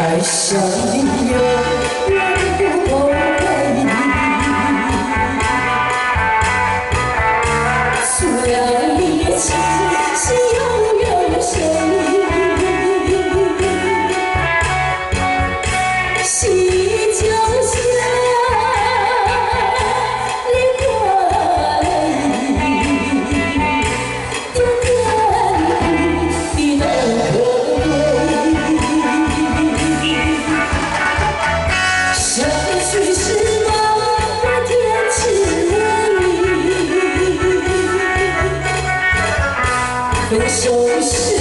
爱上你分手是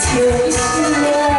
秋香